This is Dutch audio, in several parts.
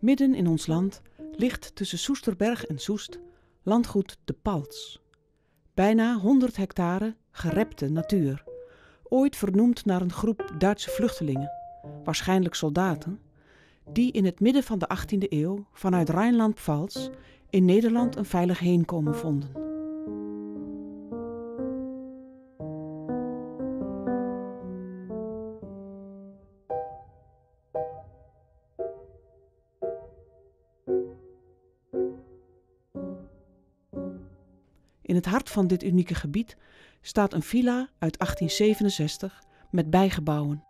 Midden in ons land ligt tussen Soesterberg en Soest landgoed De Palts. Bijna 100 hectare gerepte natuur. Ooit vernoemd naar een groep Duitse vluchtelingen, waarschijnlijk soldaten, die in het midden van de 18e eeuw vanuit Rijnland-Pfalz in Nederland een veilig heenkomen vonden. In het hart van dit unieke gebied staat een villa uit 1867 met bijgebouwen.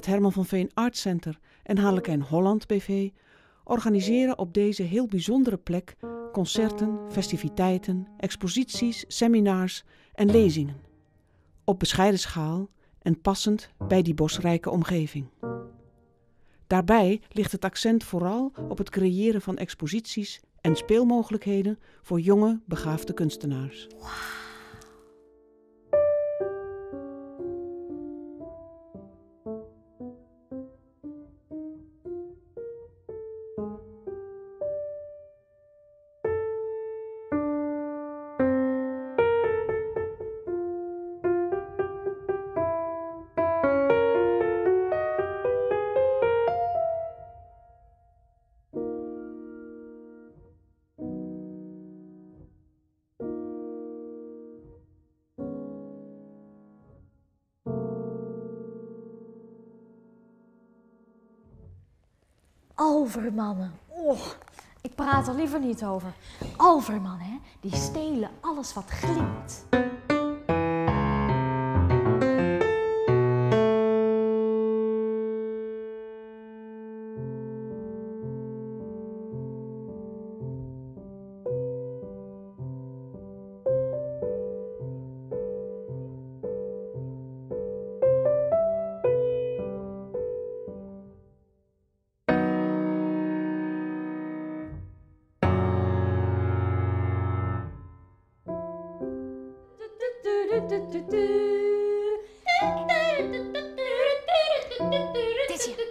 Het Herman van Veen Art Center en Harlekijn Holland BV, organiseren op deze heel bijzondere plek concerten, festiviteiten, exposities, seminars en lezingen. Op bescheiden schaal en passend bij die bosrijke omgeving. Daarbij ligt het accent vooral op het creëren van exposities en speelmogelijkheden voor jonge, begaafde kunstenaars. Alvermannen. Oh, ik praat er liever niet over. Alvermannen, hè? Die stelen alles wat glimt.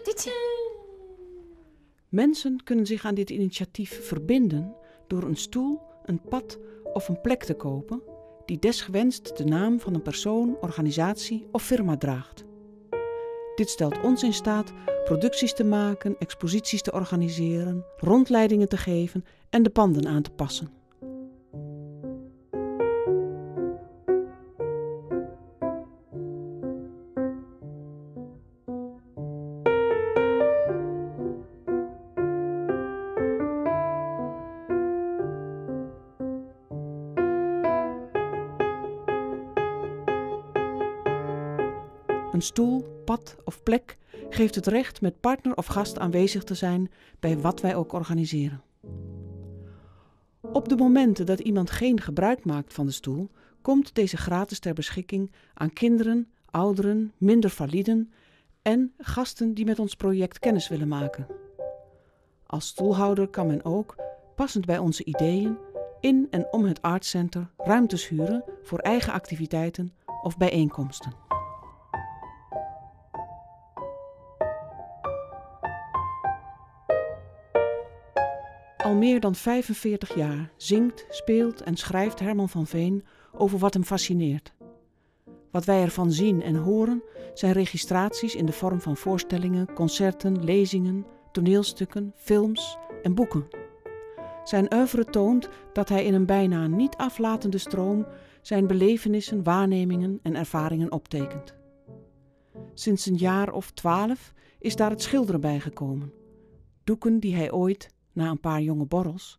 Ditje. Mensen kunnen zich aan dit initiatief verbinden door een stoel, een pad of een plek te kopen die desgewenst de naam van een persoon, organisatie of firma draagt. Dit stelt ons in staat producties te maken, exposities te organiseren, rondleidingen te geven en de panden aan te passen. Een stoel, pad of plek geeft het recht met partner of gast aanwezig te zijn bij wat wij ook organiseren. Op de momenten dat iemand geen gebruik maakt van de stoel, komt deze gratis ter beschikking aan kinderen, ouderen, minder validen en gasten die met ons project kennis willen maken. Als stoelhouder kan men ook, passend bij onze ideeën, in en om het artcenter ruimtes huren voor eigen activiteiten of bijeenkomsten. Al meer dan 45 jaar zingt, speelt en schrijft Herman van Veen over wat hem fascineert. Wat wij ervan zien en horen zijn registraties in de vorm van voorstellingen, concerten, lezingen, toneelstukken, films en boeken. Zijn oeuvre toont dat hij in een bijna niet aflatende stroom zijn belevenissen, waarnemingen en ervaringen optekent. Sinds een jaar of twaalf is daar het schilderen bijgekomen. Doeken die hij ooit, na een paar jonge borrels,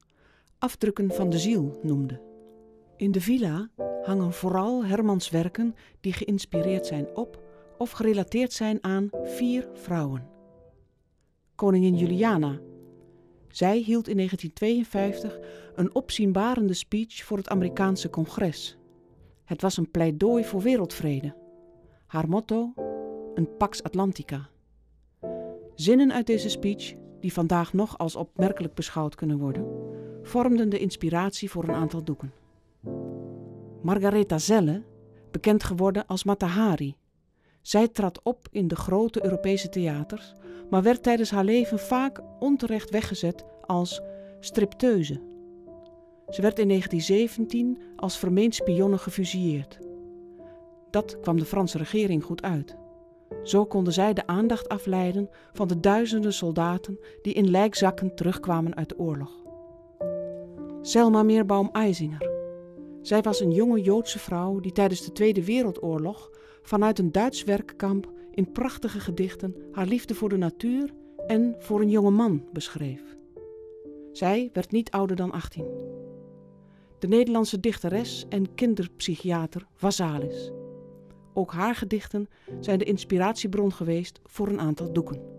afdrukken van de ziel noemde. In de villa hangen vooral Hermans werken die geïnspireerd zijn op of gerelateerd zijn aan vier vrouwen. Koningin Juliana. Zij hield in 1952 een opzienbarende speech voor het Amerikaanse congres. Het was een pleidooi voor wereldvrede. Haar motto: een Pax Atlantica. Zinnen uit deze speech, die vandaag nog als opmerkelijk beschouwd kunnen worden, vormden de inspiratie voor een aantal doeken. Margaretha Zelle, bekend geworden als Matahari. Zij trad op in de grote Europese theaters, maar werd tijdens haar leven vaak onterecht weggezet als stripteuze. Ze werd in 1917 als vermeend spionne gefusilleerd. Dat kwam de Franse regering goed uit. Zo konden zij de aandacht afleiden van de duizenden soldaten die in lijkzakken terugkwamen uit de oorlog. Selma Meerbaum-Eisinger zij was een jonge Joodse vrouw die tijdens de Tweede Wereldoorlog vanuit een Duits werkkamp in prachtige gedichten haar liefde voor de natuur en voor een jonge man beschreef. Zij werd niet ouder dan 18. De Nederlandse dichteres en kinderpsychiater Vazalis. Ook haar gedichten zijn de inspiratiebron geweest voor een aantal doeken.